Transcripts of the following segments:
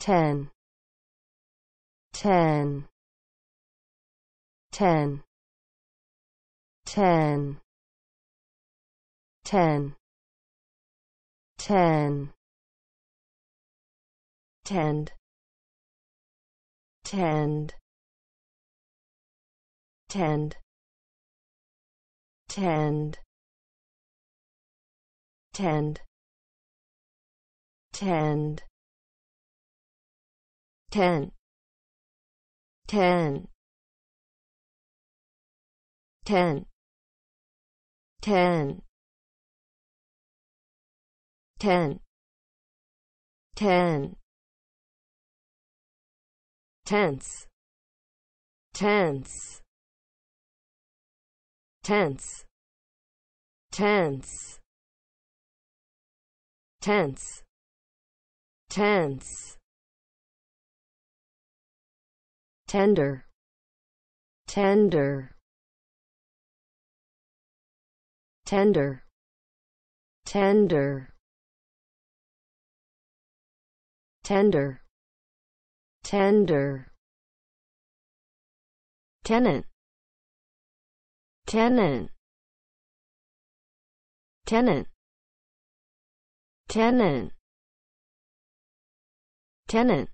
ten ten ten ten ten ten tend tend tend tend tend tend ten. Ten. Ten. Ten. Ten. Ten. Tense tense tense tense tense tense tender tender tender tender tender tender. Tenant tenant tenant tenant. Tenant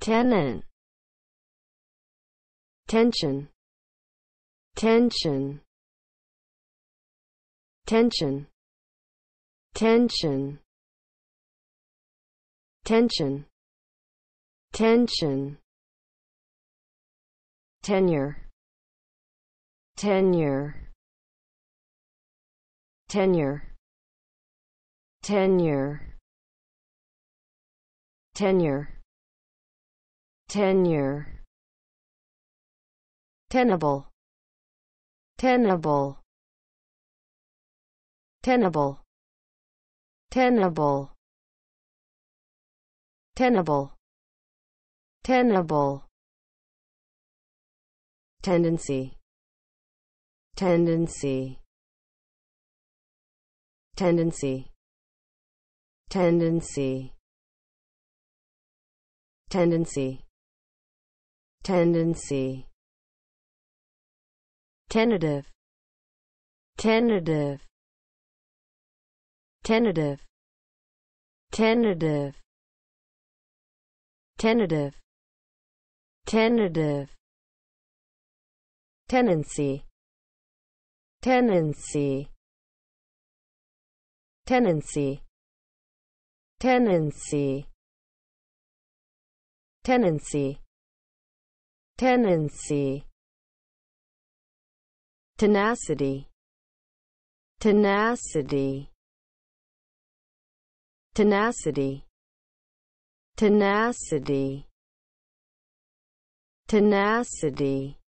tenant tension. Tension. Tension. Tension. Tension. Tension. Tenure. Tenure. Tenure. Tenure. Tenure. Tenure tenable tenable tenable tenable tenable tenable. Tendency tendency tendency tendency. Tendency tendency tentative. Tentative. Tentative. Tentative. Tentative. Tentative. Tenancy. Tenancy. Tenancy. Tenancy. Tenancy. Tenancy tenacity. Tenacity. Tenacity. Tenacity. Tenacity